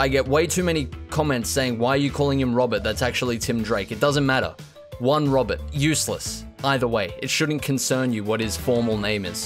I get way too many comments saying, why are you calling him Robert? That's actually Tim Drake. It doesn't matter. One Robert. Useless. Either way, it shouldn't concern you what his formal name is.